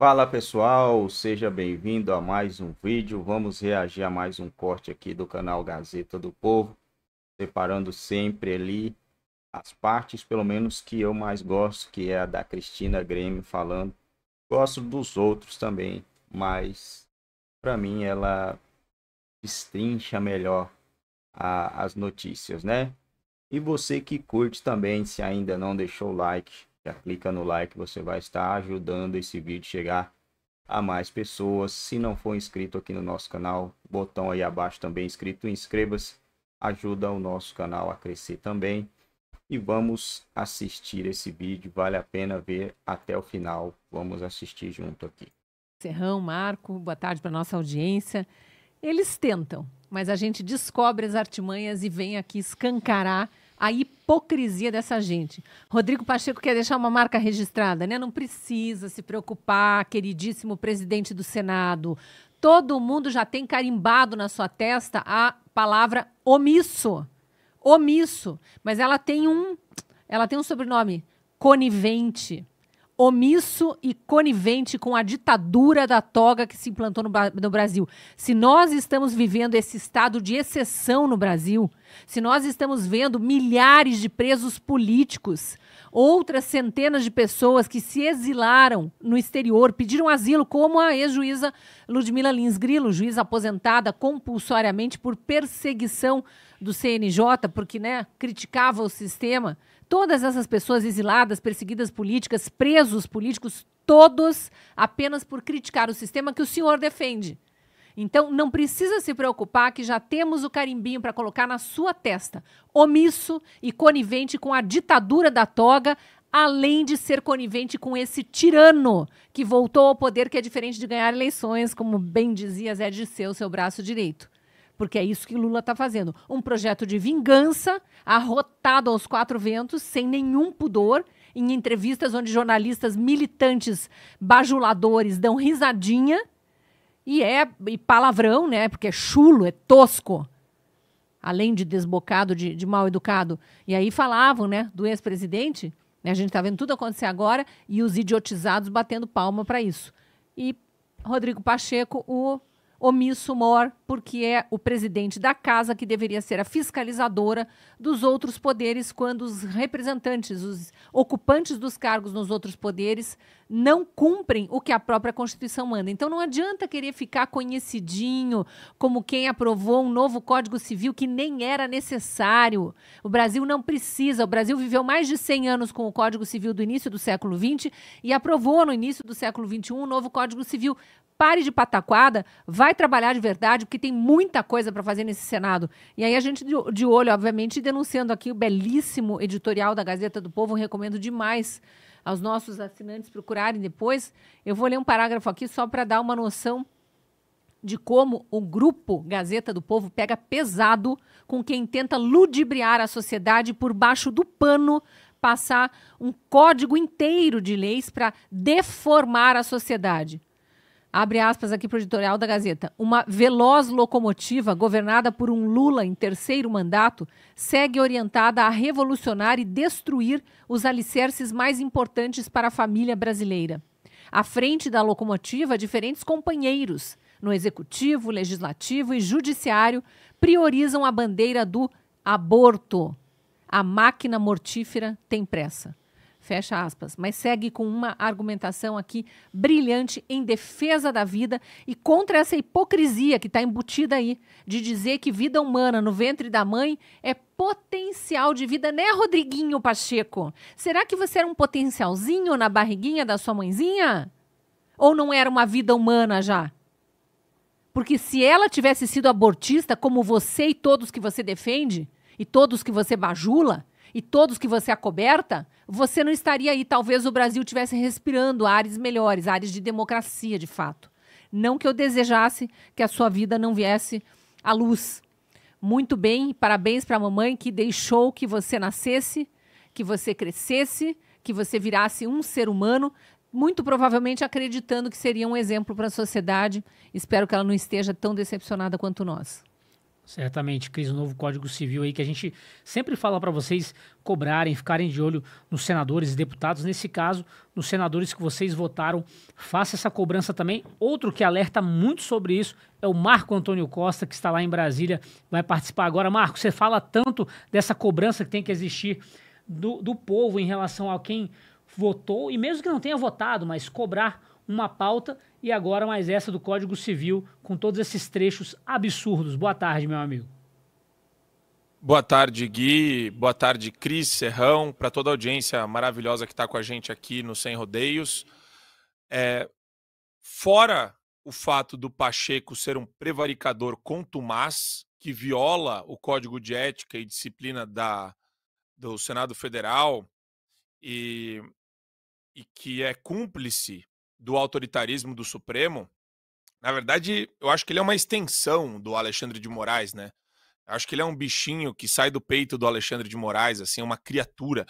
Fala pessoal, seja bem-vindo a mais um vídeo. Vamos reagir a mais um corte aqui do canal Gazeta do Povo, separando sempre ali as partes, pelo menos que eu mais gosto, que é a da Cristina Grêmio falando. Gosto dos outros também, mas para mim ela destrincha melhor a, as notícias, né? E você que curte também, se ainda não deixou o like, já clica no like, você vai estar ajudando esse vídeo chegar a mais pessoas. Se não for inscrito aqui no nosso canal, botão aí abaixo também inscrito, inscreva-se, ajuda o nosso canal a crescer também. E vamos assistir esse vídeo, vale a pena ver até o final. Vamos assistir junto aqui. Serrão, Marco, boa tarde para nossa audiência. Eles tentam, mas a gente descobre as artimanhas e vem aqui escancarar a hipocrisia dessa gente. Rodrigo Pacheco quer deixar uma marca registrada, né? Não precisa se preocupar, queridíssimo presidente do Senado. Todo mundo já tem carimbado na sua testa a palavra omisso. Omisso. Mas ela tem um, ela tem um sobrenome conivente omisso e conivente com a ditadura da toga que se implantou no, no, Brasil. Se nós estamos vivendo esse estado de exceção no Brasil, se nós estamos vendo milhares de presos políticos, outras centenas de pessoas que se exilaram no exterior, pediram asilo, como a ex-juíza Ludmila Lins Grilo, juíza aposentada compulsoriamente por perseguição do CNJ, porque né, criticava o sistema Todas essas pessoas exiladas, perseguidas políticas, presos políticos, todos apenas por criticar o sistema que o senhor defende. Então, não precisa se preocupar que já temos o carimbinho para colocar na sua testa. Omisso e conivente com a ditadura da toga, além de ser conivente com esse tirano que voltou ao poder, que é diferente de ganhar eleições, como bem dizia Zé Disseu, seu braço direito porque é isso que Lula está fazendo. Um projeto de vingança, arrotado aos quatro ventos, sem nenhum pudor, em entrevistas onde jornalistas militantes bajuladores dão risadinha, e é e palavrão, né? Porque é chulo, é tosco, além de desbocado, de, de mal educado. E aí falavam, né, do ex-presidente, né, a gente está vendo tudo acontecer agora, e os idiotizados batendo palma para isso. E Rodrigo Pacheco, o omisso mor, porque é o presidente da casa que deveria ser a fiscalizadora dos outros poderes quando os representantes, os ocupantes dos cargos nos outros poderes não cumprem o que a própria Constituição manda. Então não adianta querer ficar conhecidinho como quem aprovou um novo Código Civil que nem era necessário. O Brasil não precisa. O Brasil viveu mais de 100 anos com o Código Civil do início do século XX e aprovou no início do século XXI um novo Código Civil pare de pataquada, vai trabalhar de verdade, porque tem muita coisa para fazer nesse Senado. E aí a gente de, olho, obviamente, denunciando aqui o belíssimo editorial da Gazeta do Povo, recomendo demais aos nossos assinantes procurarem depois. Eu vou ler um parágrafo aqui só para dar uma noção de como o grupo Gazeta do Povo pega pesado com quem tenta ludibriar a sociedade por baixo do pano passar um código inteiro de leis para deformar a sociedade. Abre aspas aqui para o editorial da Gazeta. Uma veloz locomotiva governada por um Lula em terceiro mandato segue orientada a revolucionar e destruir os alicerces mais importantes para a família brasileira. À frente da locomotiva, diferentes companheiros no executivo, legislativo e judiciário priorizam a bandeira do aborto. A máquina mortífera tem pressa fecha aspas, mas segue com uma argumentação aqui brilhante em defesa da vida e contra essa hipocrisia que está embutida aí de dizer que vida humana no ventre da mãe é potencial de vida, né, Rodriguinho Pacheco? Será que você era um potencialzinho na barriguinha da sua mãezinha? Ou não era uma vida humana já? Porque se ela tivesse sido abortista, como você e todos que você defende, e todos que você bajula, e todos que você acoberta, você não estaria aí. Talvez o Brasil estivesse respirando ares melhores, ares de democracia, de fato. Não que eu desejasse que a sua vida não viesse à luz. Muito bem, parabéns para a mamãe que deixou que você nascesse, que você crescesse, que você virasse um ser humano, muito provavelmente acreditando que seria um exemplo para a sociedade. Espero que ela não esteja tão decepcionada quanto nós. Certamente, Cris, o novo Código Civil aí que a gente sempre fala para vocês cobrarem, ficarem de olho nos senadores e deputados. Nesse caso, nos senadores que vocês votaram, faça essa cobrança também. Outro que alerta muito sobre isso é o Marco Antônio Costa, que está lá em Brasília, vai participar agora. Marco, você fala tanto dessa cobrança que tem que existir do, do povo em relação a quem votou, e mesmo que não tenha votado, mas cobrar uma pauta e agora mais essa do Código Civil com todos esses trechos absurdos. Boa tarde, meu amigo. Boa tarde, Gui. Boa tarde, Cris Serrão, para toda a audiência maravilhosa que está com a gente aqui no Sem Rodeios. É, fora o fato do Pacheco ser um prevaricador contumaz que viola o Código de Ética e Disciplina da, do Senado Federal e, e que é cúmplice do autoritarismo do Supremo, na verdade, eu acho que ele é uma extensão do Alexandre de Moraes, né? Eu acho que ele é um bichinho que sai do peito do Alexandre de Moraes, assim, uma criatura.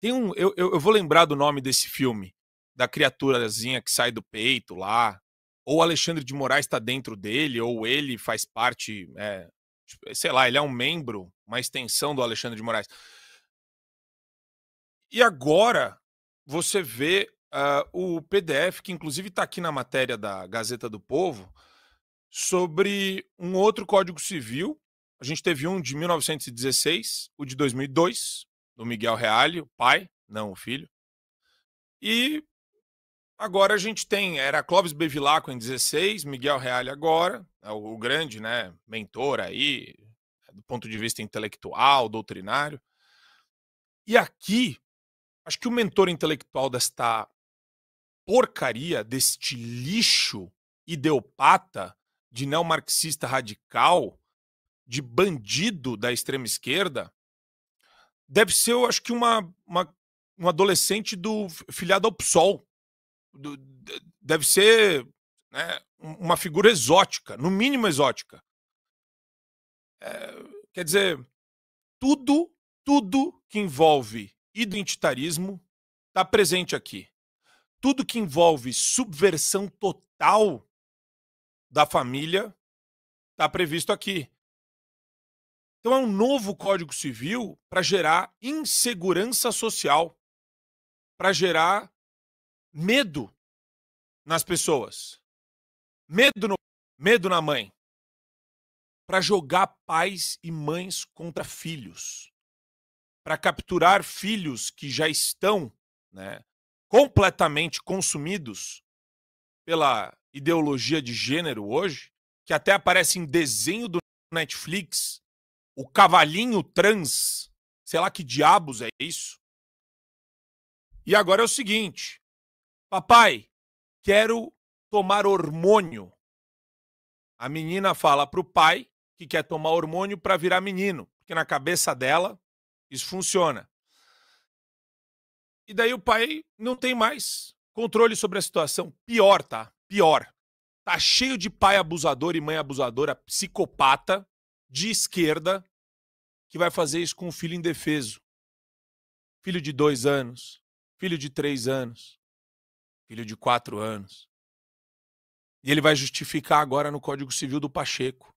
Tem um, eu, eu, eu vou lembrar do nome desse filme, da criaturazinha que sai do peito lá. Ou o Alexandre de Moraes está dentro dele, ou ele faz parte, é, sei lá, ele é um membro, uma extensão do Alexandre de Moraes. E agora você vê uh, o PDF, que inclusive está aqui na matéria da Gazeta do Povo, sobre um outro Código Civil. A gente teve um de 1916, o de 2002, do Miguel Reale, o pai, não o filho. E agora a gente tem, era Clóvis Bevilacqua em 16, Miguel Reale agora, é o, grande né, mentor aí, do ponto de vista intelectual, doutrinário. E aqui, acho que o mentor intelectual desta porcaria deste lixo ideopata de neomarxista radical, de bandido da extrema esquerda, deve ser, eu acho que, uma, uma um adolescente do filiado ao PSOL. Do, deve ser né, uma figura exótica, no mínimo exótica. É, quer dizer, tudo, tudo que envolve identitarismo está presente aqui tudo que envolve subversão total da família está previsto aqui. Então é um novo Código Civil para gerar insegurança social, para gerar medo nas pessoas, medo no medo na mãe, para jogar pais e mães contra filhos, para capturar filhos que já estão, né, completamente consumidos pela ideologia de gênero hoje, que até aparece em desenho do Netflix, o cavalinho trans, sei lá que diabos é isso. E agora é o seguinte: papai, quero tomar hormônio. A menina fala para o pai que quer tomar hormônio para virar menino, porque na cabeça dela isso funciona. E daí o pai não tem mais controle sobre a situação. Pior, tá? Pior. Tá cheio de pai abusador e mãe abusadora, psicopata, de esquerda, que vai fazer isso com um filho indefeso. Filho de dois anos, filho de três anos, filho de quatro anos. E ele vai justificar agora no Código Civil do Pacheco.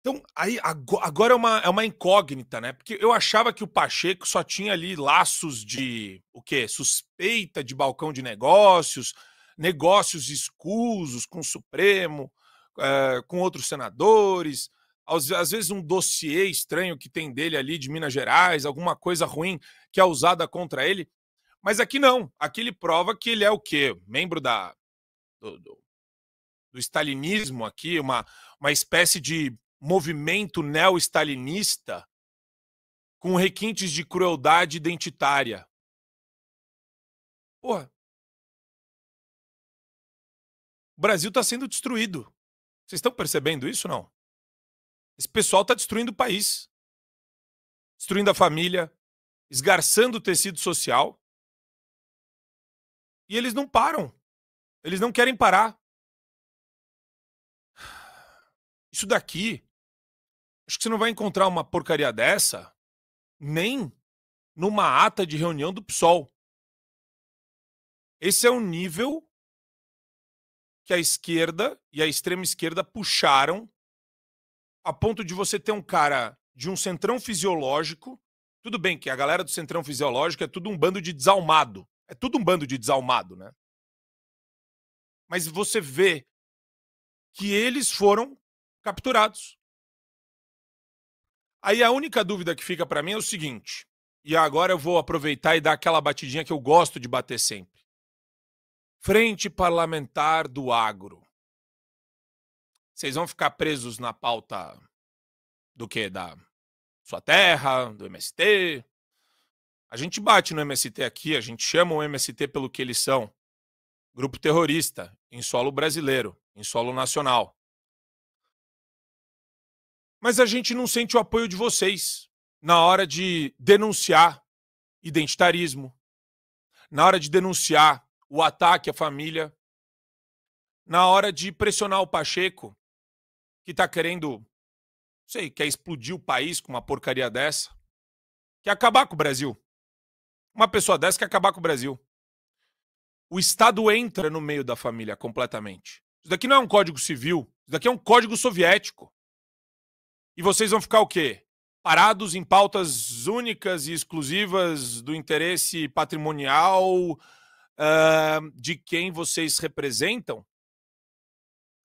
Então, aí agora é uma, é uma incógnita, né? Porque eu achava que o Pacheco só tinha ali laços de o quê? Suspeita de balcão de negócios, negócios escusos com o Supremo, é, com outros senadores, às, às vezes um dossiê estranho que tem dele ali de Minas Gerais, alguma coisa ruim que é usada contra ele. Mas aqui não. Aqui ele prova que ele é o quê? Membro da, do, do, do stalinismo aqui, uma, uma espécie de movimento neo-stalinista com requintes de crueldade identitária. Porra. O Brasil está sendo destruído. Vocês estão percebendo isso não? Esse pessoal está destruindo o país. Destruindo a família, esgarçando o tecido social. E eles não param. Eles não querem parar. Isso daqui Acho que você não vai encontrar uma porcaria dessa nem numa ata de reunião do PSOL. Esse é o nível que a esquerda e a extrema esquerda puxaram a ponto de você ter um cara de um centrão fisiológico. Tudo bem que a galera do centrão fisiológico é tudo um bando de desalmado. É tudo um bando de desalmado, né? Mas você vê que eles foram capturados. Aí a única dúvida que fica para mim é o seguinte, e agora eu vou aproveitar e dar aquela batidinha que eu gosto de bater sempre. Frente Parlamentar do Agro. Vocês vão ficar presos na pauta do que? Da sua terra, do MST. A gente bate no MST aqui, a gente chama o MST pelo que eles são. Grupo terrorista, em solo brasileiro, em solo nacional. Mas a gente não sente o apoio de vocês na hora de denunciar identitarismo, na hora de denunciar o ataque à família, na hora de pressionar o Pacheco, que está querendo, sei, quer explodir o país com uma porcaria dessa, quer acabar com o Brasil. Uma pessoa dessa quer acabar com o Brasil. O Estado entra no meio da família completamente. Isso daqui não é um código civil, isso daqui é um código soviético. E vocês vão ficar o quê? Parados em pautas únicas e exclusivas do interesse patrimonial uh, de quem vocês representam?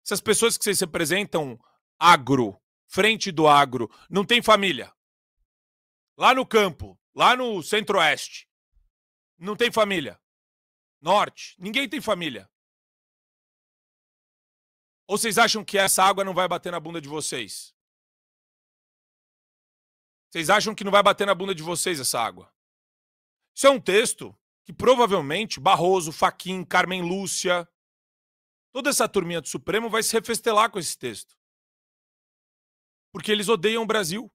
Essas pessoas que vocês representam, agro, frente do agro, não tem família. Lá no campo, lá no centro-oeste, não tem família. Norte, ninguém tem família. Ou vocês acham que essa água não vai bater na bunda de vocês? Vocês acham que não vai bater na bunda de vocês essa água? Isso é um texto que provavelmente Barroso, Faquim, Carmen Lúcia, toda essa turminha do Supremo vai se refestelar com esse texto. Porque eles odeiam o Brasil.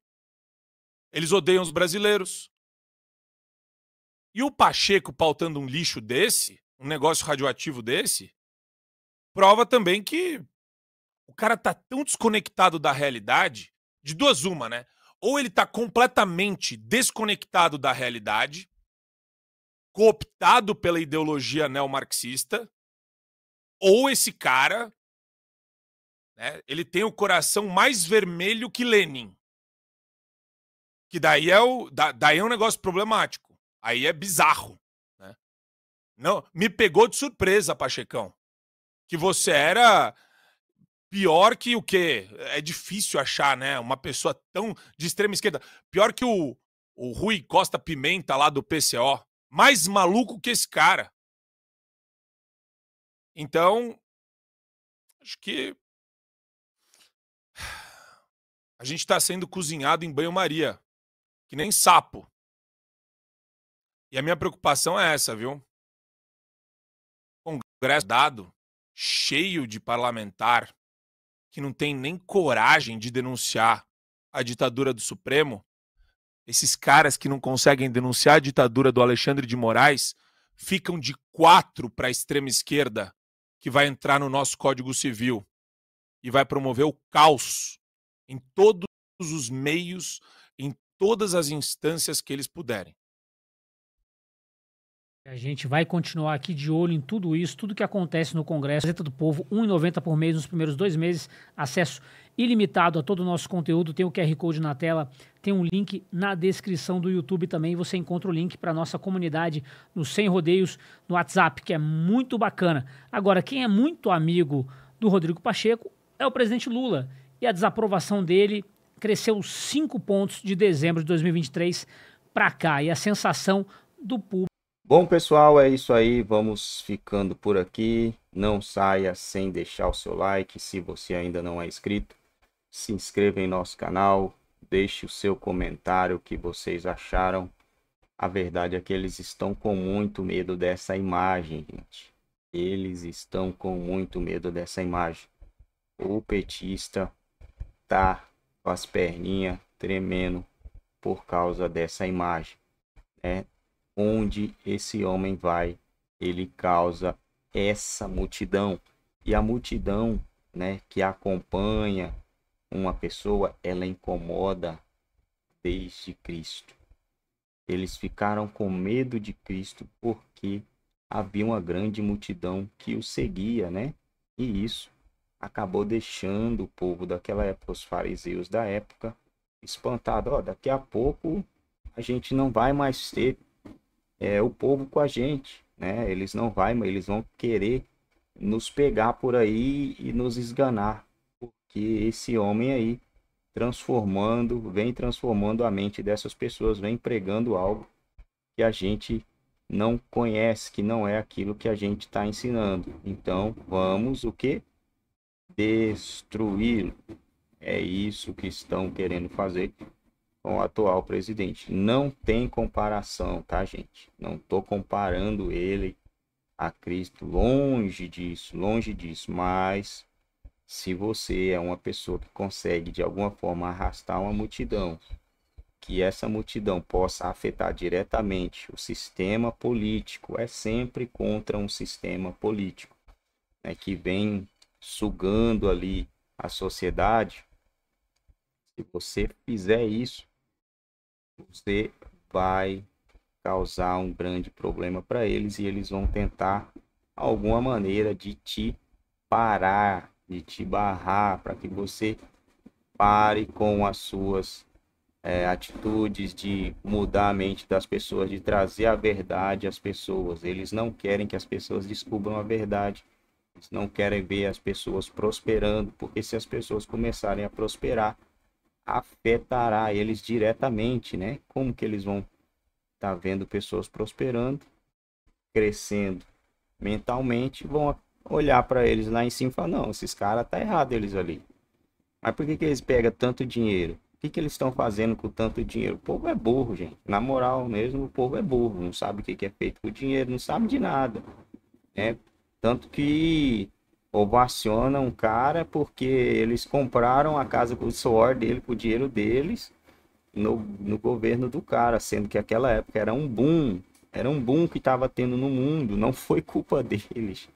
Eles odeiam os brasileiros. E o Pacheco pautando um lixo desse, um negócio radioativo desse, prova também que o cara tá tão desconectado da realidade, de duas uma, né? Ou ele está completamente desconectado da realidade, cooptado pela ideologia neomarxista, ou esse cara, né, ele tem o coração mais vermelho que Lenin. Que daí é, o, da, daí é um negócio problemático. Aí é bizarro. Né? Não, me pegou de surpresa, Pachecão. Que você era Pior que o quê? É difícil achar, né? Uma pessoa tão de extrema esquerda. Pior que o, o Rui Costa Pimenta lá do PCO. Mais maluco que esse cara. Então, acho que a gente está sendo cozinhado em banho-maria, que nem sapo. E a minha preocupação é essa, viu? Congresso dado, cheio de parlamentar, que não tem nem coragem de denunciar a ditadura do Supremo, esses caras que não conseguem denunciar a ditadura do Alexandre de Moraes, ficam de quatro para a extrema esquerda, que vai entrar no nosso Código Civil e vai promover o caos em todos os meios, em todas as instâncias que eles puderem. A gente vai continuar aqui de olho em tudo isso, tudo que acontece no Congresso. Gazeta do Povo, R$ 1,90 por mês nos primeiros dois meses. Acesso ilimitado a todo o nosso conteúdo. Tem o QR Code na tela, tem um link na descrição do YouTube também. Você encontra o link para a nossa comunidade no Sem Rodeios no WhatsApp, que é muito bacana. Agora, quem é muito amigo do Rodrigo Pacheco é o presidente Lula. E a desaprovação dele cresceu 5 pontos de dezembro de 2023 para cá. E a sensação do público Bom, pessoal, é isso aí. Vamos ficando por aqui. Não saia sem deixar o seu like. Se você ainda não é inscrito, se inscreva em nosso canal. Deixe o seu comentário o que vocês acharam. A verdade é que eles estão com muito medo dessa imagem, gente. Eles estão com muito medo dessa imagem. O petista tá com as perninhas tremendo por causa dessa imagem. Né? Onde esse homem vai, ele causa essa multidão. E a multidão, né, que acompanha uma pessoa, ela incomoda desde Cristo. Eles ficaram com medo de Cristo porque havia uma grande multidão que o seguia, né? E isso acabou deixando o povo daquela época, os fariseus da época, espantado. Ó, daqui a pouco a gente não vai mais ter é, o povo com a gente, né? Eles não vai, eles vão querer nos pegar por aí e nos esganar, porque esse homem aí transformando, vem transformando a mente dessas pessoas, vem pregando algo que a gente não conhece, que não é aquilo que a gente está ensinando. Então, vamos o que? Destruí-lo. É isso que estão querendo fazer com o atual presidente. Não tem comparação, tá, gente? Não estou comparando ele a Cristo, longe disso, longe disso, mas se você é uma pessoa que consegue de alguma forma arrastar uma multidão, que essa multidão possa afetar diretamente o sistema político, é sempre contra um sistema político né, que vem sugando ali a sociedade. Se você fizer isso, você vai causar um grande problema para eles e eles vão tentar alguma maneira de te parar, de te barrar para que você pare com as suas é, atitudes de mudar a mente das pessoas, de trazer a verdade às pessoas. Eles não querem que as pessoas descubram a verdade. Eles não querem ver as pessoas prosperando, porque se as pessoas começarem a prosperar, afetará eles diretamente, né? Como que eles vão estar tá vendo pessoas prosperando, crescendo mentalmente, vão olhar para eles lá em cima e falar, não, esses caras tá errado eles ali. Mas por que, que eles pegam tanto dinheiro? O que, que eles estão fazendo com tanto dinheiro? O povo é burro, gente. Na moral mesmo, o povo é burro. Não sabe o que, que é feito com o dinheiro, não sabe de nada. Né? Tanto que ovaciona um cara porque eles compraram a casa com o suor dele, com o dinheiro deles, no, no governo do cara, sendo que aquela época era um boom. Era um boom que estava tendo no mundo. Não foi culpa deles.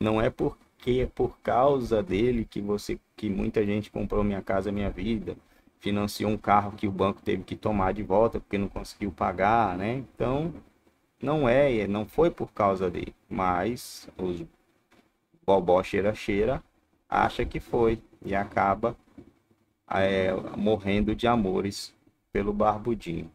Não é porque é por causa dele que você que muita gente comprou minha casa, minha vida financiou um carro que o banco teve que tomar de volta porque não conseguiu pagar, né? Então, não é, não foi por causa dele, mas os bobó cheira cheira acha que foi e acaba é, morrendo de amores pelo barbudinho.